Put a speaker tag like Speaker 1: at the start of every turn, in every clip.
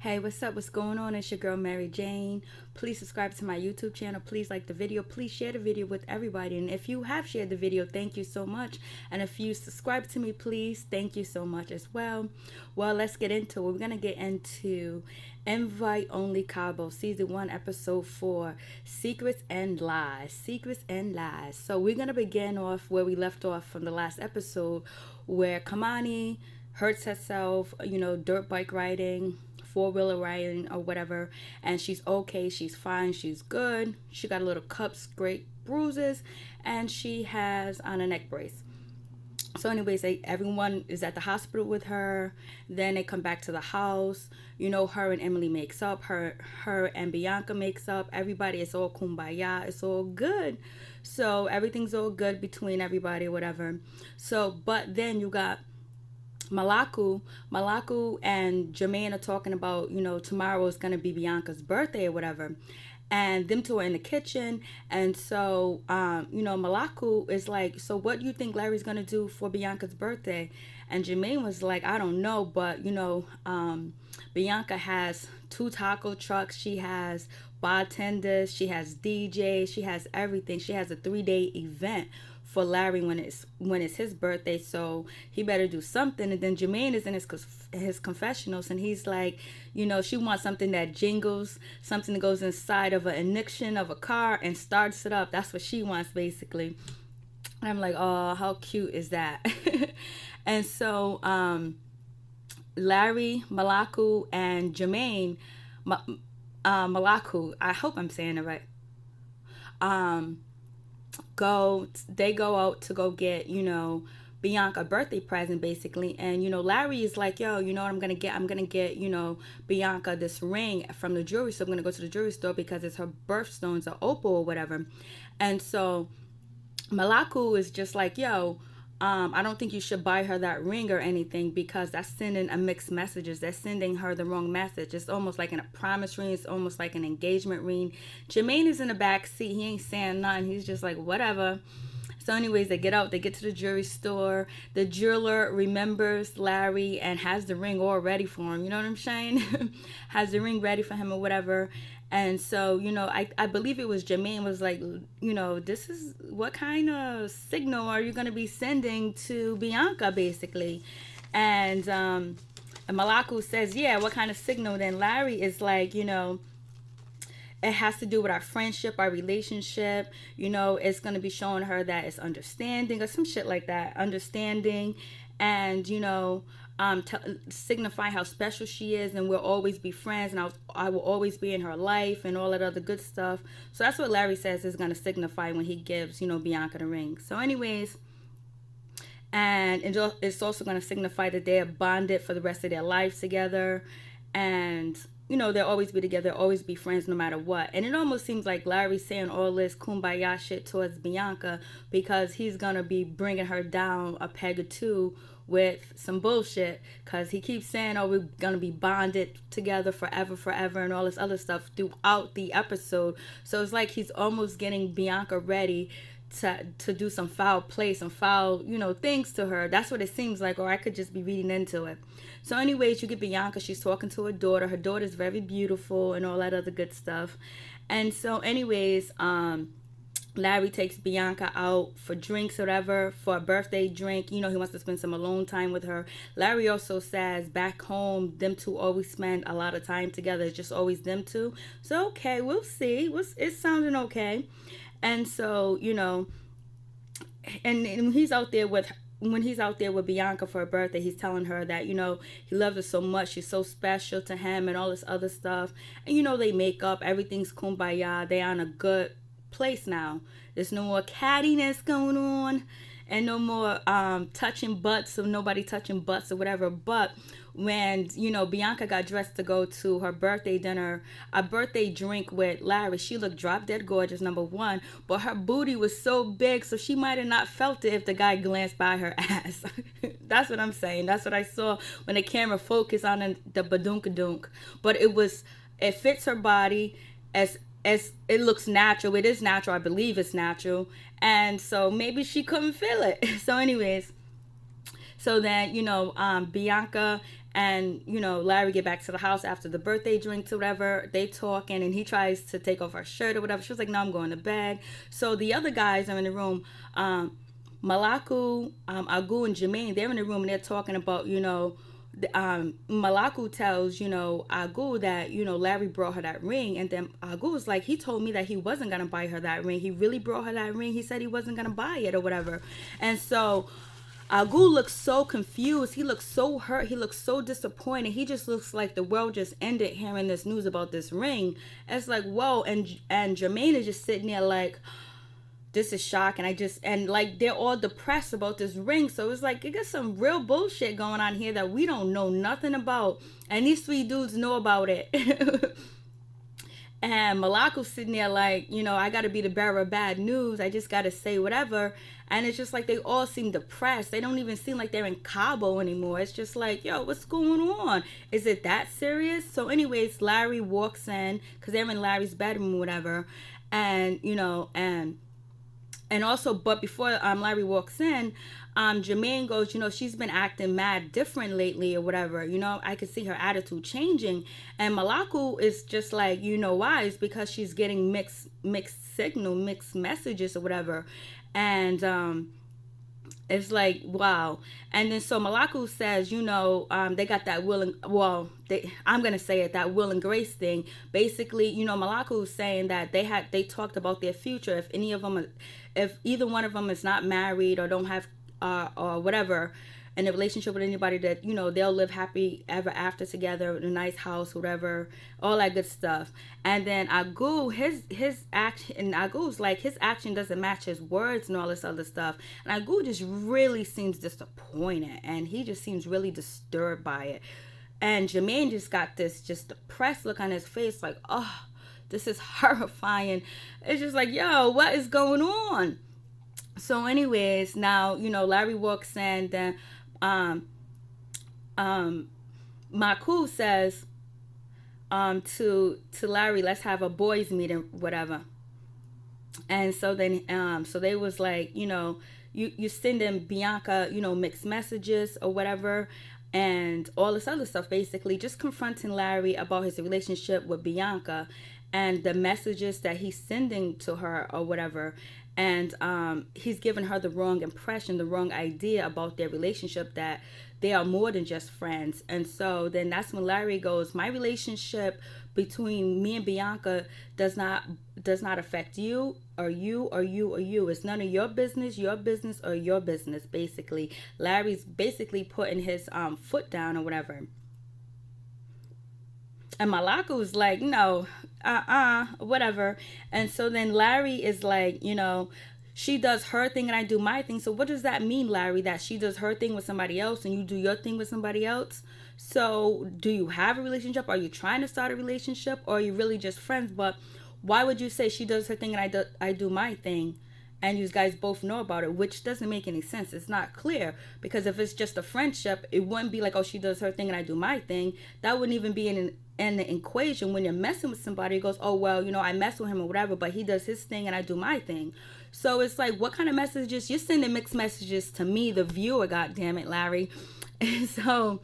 Speaker 1: Hey, what's up? What's going on? It's your girl Mary Jane. Please subscribe to my YouTube channel. Please like the video. Please share the video with everybody. And if you have shared the video, thank you so much. And if you subscribe to me, please, thank you so much as well. Well, let's get into it. We're going to get into Invite Only Cabo, Season 1, Episode 4, Secrets and Lies. Secrets and Lies. So we're going to begin off where we left off from the last episode where Kamani hurts herself, you know, dirt bike riding, four wheeler riding, or whatever, and she's okay, she's fine, she's good. She got a little cup scrape bruises, and she has on a neck brace. So, anyways, they, everyone is at the hospital with her. Then they come back to the house. You know, her and Emily makes up. Her, her and Bianca makes up. Everybody, it's all kumbaya. It's all good. So everything's all good between everybody, whatever. So, but then you got Malaku, Malaku and Jermaine are talking about, you know, tomorrow is going to be Bianca's birthday or whatever. And them two are in the kitchen. And so, um, you know, Malaku is like, so what do you think Larry's going to do for Bianca's birthday? And Jermaine was like, I don't know, but, you know, um, Bianca has two taco trucks. She has bartenders. She has DJs. She has everything. She has a three day event for Larry when it's when it's his birthday, so he better do something. And then Jermaine is in his his confessionals, and he's like, you know, she wants something that jingles, something that goes inside of an ignition of a car and starts it up. That's what she wants, basically. And I'm like, oh, how cute is that? and so, um, Larry, Malaku, and Jermaine, uh, Malaku, I hope I'm saying it right. Um, go they go out to go get you know Bianca birthday present basically. And you know Larry is like yo you know what I'm gonna get? I'm gonna get you know Bianca this ring from the jewelry so I'm gonna go to the jewelry store because it's her birthstones or opal or whatever. And so Malaku is just like yo um, I don't think you should buy her that ring or anything because that's sending a mixed messages. That's sending her the wrong message. It's almost like in a promise ring. It's almost like an engagement ring. Jermaine is in the back seat. He ain't saying nothing. He's just like, whatever. So, anyways, they get out, they get to the jewelry store. The jeweler remembers Larry and has the ring all ready for him. You know what I'm saying? has the ring ready for him or whatever. And so, you know, I, I believe it was Jermaine was like, you know, this is what kind of signal are you going to be sending to Bianca, basically? And, um, and Malaku says, yeah, what kind of signal? Then Larry is like, you know, it has to do with our friendship, our relationship. You know, it's going to be showing her that it's understanding or some shit like that. Understanding and, you know, um, signify how special she is and we'll always be friends and I'll, I will always be in her life and all that other good stuff. So that's what Larry says is going to signify when he gives, you know, Bianca the ring. So anyways, and it's also going to signify that they are bonded for the rest of their lives together and you know they'll always be together always be friends no matter what and it almost seems like larry's saying all this kumbaya shit towards bianca because he's gonna be bringing her down a peg or two with some bullshit because he keeps saying, oh, we're going to be bonded together forever, forever, and all this other stuff throughout the episode. So it's like he's almost getting Bianca ready to to do some foul play, some foul, you know, things to her. That's what it seems like, or I could just be reading into it. So, anyways, you get Bianca. She's talking to her daughter. Her daughter's very beautiful and all that other good stuff. And so, anyways, um, Larry takes Bianca out for drinks or whatever, for a birthday drink. You know, he wants to spend some alone time with her. Larry also says back home, them two always spend a lot of time together. It's just always them two. So, okay, we'll see. It's sounding okay. And so, you know, and, and he's out there with when he's out there with Bianca for her birthday, he's telling her that, you know, he loves her so much. She's so special to him and all this other stuff. And, you know, they make up. Everything's kumbaya. They're on a good place now. There's no more cattiness going on and no more um, touching butts of nobody touching butts or whatever. But when you know Bianca got dressed to go to her birthday dinner, a birthday drink with Larry, she looked drop dead gorgeous, number one. But her booty was so big, so she might have not felt it if the guy glanced by her ass. That's what I'm saying. That's what I saw when the camera focused on the badunk dunk. But it was, it fits her body as as it looks natural. It is natural. I believe it's natural. And so maybe she couldn't feel it. So, anyways, so then, you know, um, Bianca and you know larry get back to the house after the birthday drinks or whatever they talking and he tries to take off her shirt or whatever she was like no i'm going to bed so the other guys are in the room um malaku um agu and jermaine they're in the room and they're talking about you know um, Malaku tells, you know, Agu that, you know, Larry brought her that ring. And then Agu was like, he told me that he wasn't going to buy her that ring. He really brought her that ring. He said he wasn't going to buy it or whatever. And so Agu looks so confused. He looks so hurt. He looks so disappointed. He just looks like the world just ended hearing this news about this ring. It's like, whoa. And, and Jermaine is just sitting there like, this is shock and i just and like they're all depressed about this ring. So it's like it got some real bullshit going on here that we don't know nothing about and these three dudes know about it. And Malaku's sitting there like you know i gotta be the bearer of bad news. I just gotta say whatever. And it's just like they all seem depressed. They don't even seem like they're in cabo anymore. It's just like yo what's going on? Is it that serious? So anyways larry walks in because they're in larry's bedroom whatever and you know and and also, but before um, Larry walks in, um, Jermaine goes, you know, she's been acting mad different lately or whatever. You know, I could see her attitude changing. And Malaku is just like, you know, why? It's because she's getting mixed mixed signal, mixed messages or whatever. And um, it's like wow. And then so malaku says you know um, they got that will and well they i'm gonna say it that will and grace thing. Basically you know malaku saying that they had they talked about their future. If any of them if either one of them is not married or don't have uh, or whatever in a relationship with anybody that you know they'll live happy ever after together in a nice house whatever all that good stuff. And then agu his his action and agu's like his action doesn't match his words and all this other stuff. And agu just really seems disappointed and he just seems really disturbed by it. And Jermaine just got this just depressed look on his face like oh this is horrifying. It's just like yo what is going on? So anyways now you know larry walks in then um, um, Maku says um, to to Larry, let's have a boys' meeting, whatever. And so then, um, so they was like, you know, you you send sending Bianca, you know, mixed messages or whatever, and all this other stuff. Basically, just confronting Larry about his relationship with Bianca and the messages that he's sending to her or whatever and um, he's given her the wrong impression, the wrong idea about their relationship that they are more than just friends. And so then that's when Larry goes, "My relationship between me and Bianca does not does not affect you or you or you or you. It's none of your business, your business or your business." Basically, Larry's basically putting his um, foot down or whatever. And Malaku's like, no, uh-uh, whatever. And so then Larry is like, you know, she does her thing and I do my thing. So what does that mean, Larry? That she does her thing with somebody else and you do your thing with somebody else? So do you have a relationship? Are you trying to start a relationship? Or are you really just friends? But why would you say she does her thing and I do, I do my thing? And you guys both know about it, which doesn't make any sense. It's not clear because if it's just a friendship, it wouldn't be like, oh, she does her thing and I do my thing. That wouldn't even be in in the equation when you're messing with somebody. It goes, oh well, you know, I mess with him or whatever, but he does his thing and I do my thing. So it's like, what kind of messages? You're sending mixed messages to me, the viewer. God damn it, Larry. And so,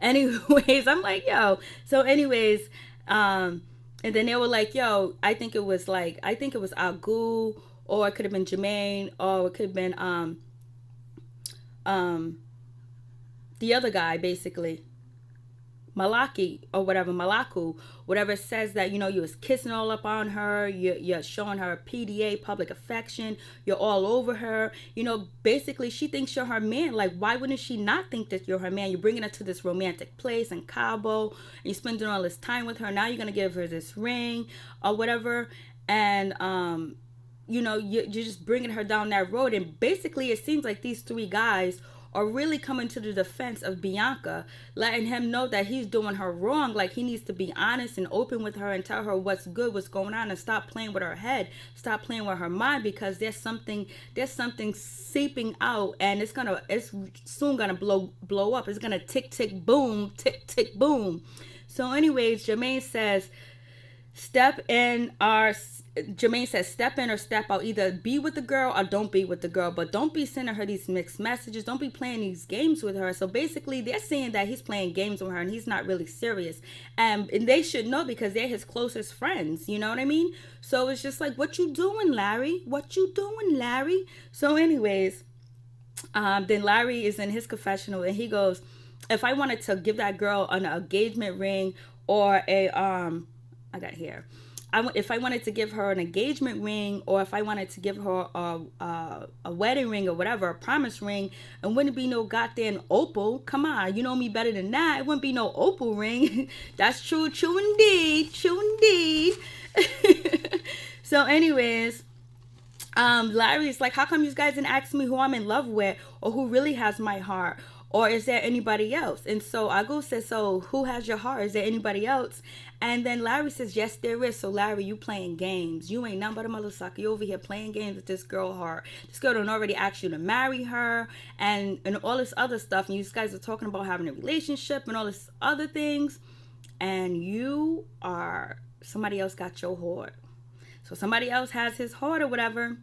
Speaker 1: anyways, I'm like, yo. So, anyways, um, and then they were like, yo, I think it was like, I think it was Agu or it could have been Jermaine, or it could have been um um the other guy basically. Malaki or whatever, Malaku, whatever says that, you know, you was kissing all up on her, you're, you're showing her PDA, public affection, you're all over her. You know, basically she thinks you're her man. Like, why wouldn't she not think that you're her man? You're bringing her to this romantic place in Cabo, and you're spending all this time with her. Now you're going to give her this ring or whatever. And, um, you know, you're just bringing her down that road. And basically, it seems like these three guys are really coming to the defense of Bianca, letting him know that he's doing her wrong. Like he needs to be honest and open with her and tell her what's good, what's going on, and stop playing with her head, stop playing with her mind because there's something there's something seeping out, and it's gonna it's soon gonna blow blow up. It's gonna tick tick boom, tick tick boom. So, anyways, Jermaine says, step in our Jermaine says, step in or step out. Either be with the girl or don't be with the girl. But don't be sending her these mixed messages. Don't be playing these games with her. So basically, they're saying that he's playing games with her and he's not really serious. And, and they should know because they're his closest friends. You know what I mean? So it's just like, what you doing, Larry? What you doing, Larry? So, anyways, um, then Larry is in his confessional and he goes, if I wanted to give that girl an engagement ring or a um, I got here I, if I wanted to give her an engagement ring or if I wanted to give her a, a, a wedding ring or whatever, a promise ring, and wouldn't be no goddamn opal. Come on, you know me better than that. It wouldn't be no opal ring. That's true, true indeed, true indeed. so, anyways, um, Larry's like, how come you guys didn't ask me who I'm in love with or who really has my heart? Or is there anybody else? And so Agu says, So who has your heart? Is there anybody else? And then Larry says, Yes, there is. So Larry, you playing games. You ain't nothing but a motherfucker. You over here playing games with this girl heart. This girl don't already ask you to marry her and, and all this other stuff. And you guys are talking about having a relationship and all this other things. And you are somebody else got your heart. So somebody else has his heart or whatever.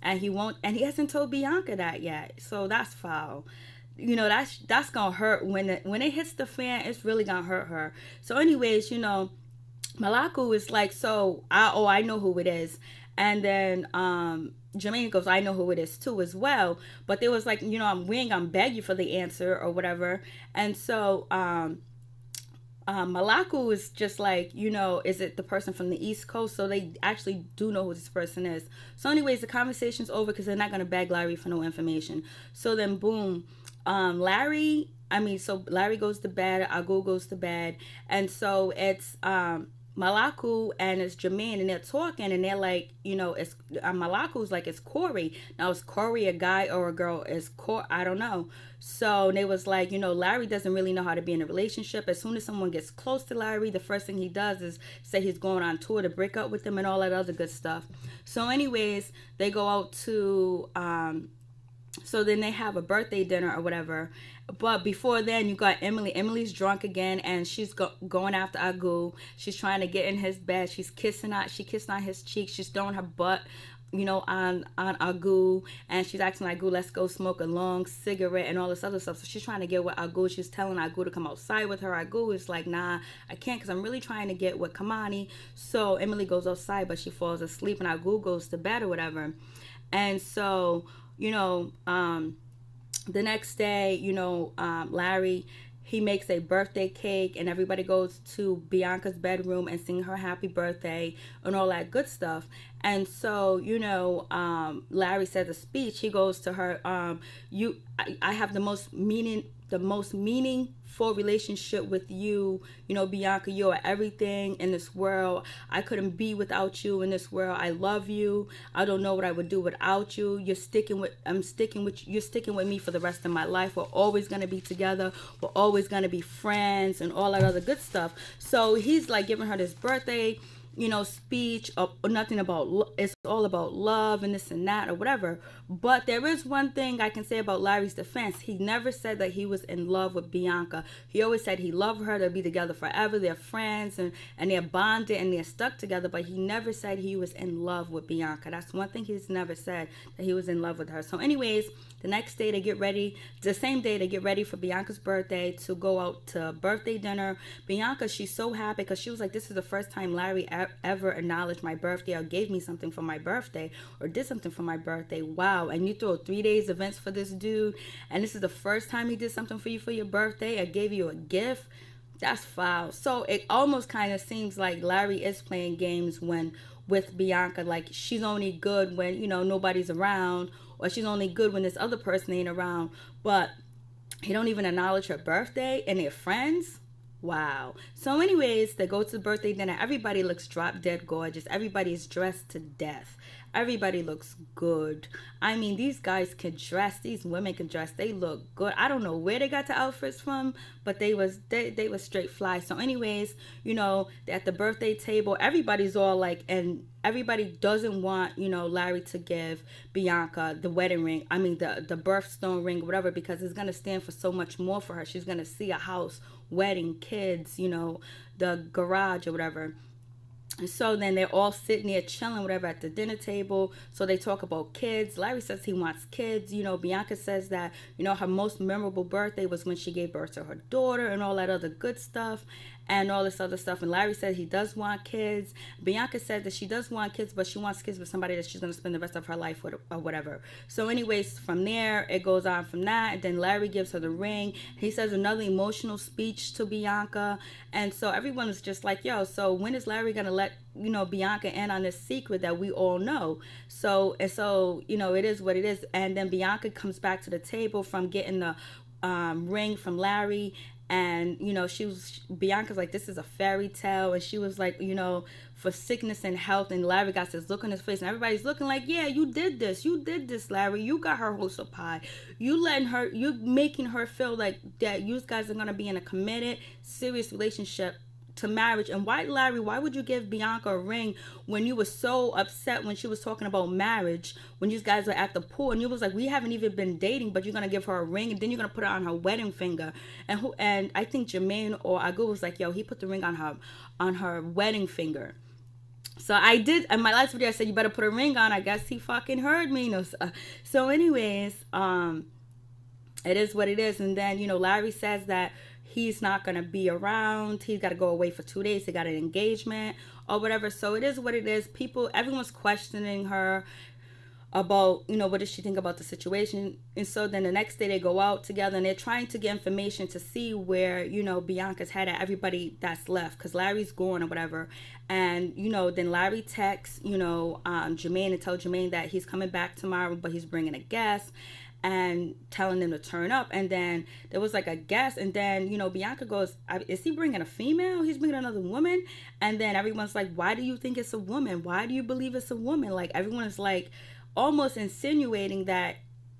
Speaker 1: And he won't and he hasn't told Bianca that yet. So that's foul you know that's that's gonna hurt when it when it hits the fan it's really gonna hurt her so anyways you know malaku is like so i oh i know who it is and then um Jermaine goes, I know who it is too as well. But there was like, you know, I'm we ain't gonna beg you for the answer or whatever. And so um um, Malaku is just like, you know, is it the person from the East Coast? So they actually do know who this person is. So, anyways, the conversation's over because they're not going to beg Larry for no information. So then, boom, um, Larry, I mean, so Larry goes to bed, Agu goes to bed, and so it's um, Malaku and it's Jermaine, and they're talking, and they're like, you know, it's uh, Malaku's like, it's Corey. Now, is Corey a guy or a girl? Is Cor? I don't know. So they was like, you know, Larry doesn't really know how to be in a relationship. As soon as someone gets close to Larry, the first thing he does is say he's going on tour to break up with them and all that other good stuff. So, anyways, they go out to um so then they have a birthday dinner or whatever. But before then you got emily. Emily's drunk again and she's go- going after agu. She's trying to get in his bed. She's kissing out she kissing on his cheek she's throwing her butt you know on on agu. And she's asking agu let's go smoke a long cigarette and all this other stuff. So she's trying to get with agu. She's telling agu to come outside with her. Agu is like nah i can't because i'm really trying to get with kamani. So emily goes outside but she falls asleep and agu goes to bed or whatever. And so you know, um, the next day, you know, um, Larry he makes a birthday cake and everybody goes to Bianca's bedroom and sing her happy birthday and all that good stuff. And so, you know, um, Larry says a speech. He goes to her, um, you, I, I have the most meaning, the most meaningful relationship with you. You know, Bianca, you are everything in this world. I couldn't be without you in this world. I love you. I don't know what I would do without you. You're sticking with I'm sticking with you're sticking with me for the rest of my life. We're always gonna be together. We're always gonna be friends and all that other good stuff. So he's like giving her this birthday you know, speech or, or nothing about it's all about love and this and that or whatever. But there is one thing I can say about Larry's defense. He never said that he was in love with Bianca. He always said he loved her, they'll be together forever, they're friends and, and they're bonded and they're stuck together, but he never said he was in love with Bianca. That's one thing he's never said that he was in love with her. So anyways, the next day they get ready, the same day they get ready for Bianca's birthday to go out to birthday dinner. Bianca, she's so happy because she was like, this is the first time Larry ever acknowledged my birthday or gave me something for my birthday or did something for my birthday. Wow. And you throw three days events for this dude. And this is the first time he did something for you for your birthday I gave you a gift. That's foul. So it almost kind of seems like Larry is playing games when with Bianca. Like she's only good when, you know, nobody's around or she's only good when this other person ain't around. But he don't even acknowledge her birthday and they're friends. Wow. So, anyways, they go to the birthday dinner. Everybody looks drop dead gorgeous. Everybody's dressed to death. Everybody looks good. I mean, these guys can dress. These women can dress. They look good. I don't know where they got the outfits from, but they was they they was straight fly. So, anyways, you know, at the birthday table, everybody's all like, and everybody doesn't want you know Larry to give Bianca the wedding ring. I mean, the the birthstone ring, whatever, because it's gonna stand for so much more for her. She's gonna see a house, wedding, kids, you know, the garage or whatever. So then they're all sitting there chilling, whatever, at the dinner table. So they talk about kids. Larry says he wants kids. You know, Bianca says that, you know, her most memorable birthday was when she gave birth to her daughter and all that other good stuff and all this other stuff. And Larry said he does want kids. Bianca said that she does want kids, but she wants kids with somebody that she's going to spend the rest of her life with or whatever. So, anyways, from there, it goes on from that. And then Larry gives her the ring. He says another emotional speech to Bianca. And so everyone is just like, yo, so when is Larry going to let you know Bianca in on this secret that we all know. So and so you know it is what it is. And then Bianca comes back to the table from getting the um, ring from Larry, and you know she was Bianca's like this is a fairy tale, and she was like you know for sickness and health, and Larry got this look on his face, and everybody's looking like yeah you did this, you did this, Larry, you got her host of pie, you letting her, you making her feel like that you guys are gonna be in a committed serious relationship to marriage. And why, Larry, why would you give Bianca a ring when you were so upset when she was talking about marriage, when you guys were at the pool and you was like, we haven't even been dating, but you're gonna give her a ring and then you're gonna put it on her wedding finger. And who and I think Jermaine or Agu was like, yo, he put the ring on her on her wedding finger. So I did in my last video I said you better put a ring on. I guess he fucking heard me. No, so anyways, um it is what it is. And then, you know, Larry says that he's not going to be around. He's got to go away for two days. He got an engagement or whatever. So it is what it is. People, everyone's questioning her about, you know, what does she think about the situation. And so then the next day they go out together and they're trying to get information to see where, you know, Bianca's head at everybody that's left because Larry's gone or whatever. And, you know, then Larry texts, you know, um, Jermaine and tell Jermaine that he's coming back tomorrow, but he's bringing a guest and telling them to turn up. And then there was like a guest, and then you know Bianca goes, "Is he bringing a female? He's bringing another woman." And then everyone's like, "Why do you think it's a woman? Why do you believe it's a woman?" Like everyone is like almost insinuating that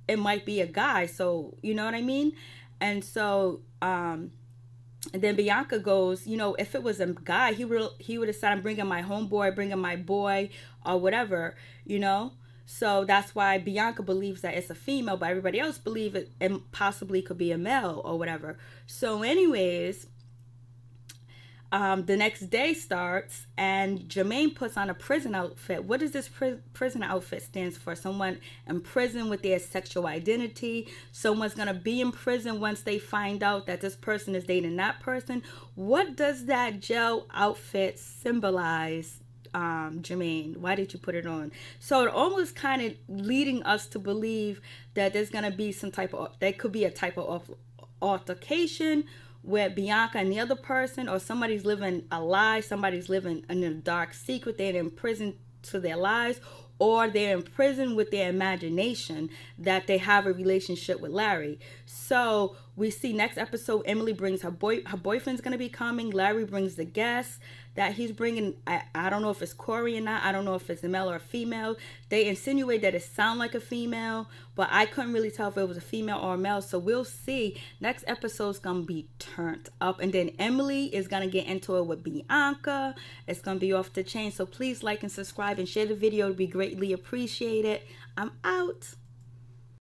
Speaker 1: it might be a guy. So you know what I mean? And so um and then Bianca goes, you know, if it was a guy, he would he would have said, "I'm bringing my homeboy, bringing my boy, or whatever," you know. So that's why Bianca believes that it's a female, but everybody else believe it and possibly could be a male or whatever. So, anyways, um, the next day starts and Jermaine puts on a prison outfit. What does this pri- prison outfit stands for? Someone in prison with their sexual identity. Someone's gonna be in prison once they find out that this person is dating that person. What does that gel outfit symbolize um, Jermaine? Why did you put it on? So it almost kind of leading us to believe that there's gonna be some type of there could be a type of altercation where Bianca and the other person or somebody's living a lie, somebody's living in a dark secret, they're in prison to their lives, or they're in prison with their imagination that they have a relationship with Larry. So we see next episode Emily brings her boy her boyfriend's gonna be coming. Larry brings the guests that he's bringing. I, I don't know if it's Corey or not. I don't know if it's a male or a female. They insinuate that it sound like a female, but I couldn't really tell if it was a female or a male. So we'll see. Next episode's gonna be turned up, and then Emily is gonna get into it with Bianca. It's gonna be off the chain. So please like and subscribe and share the video. It'd be greatly it. I'm out.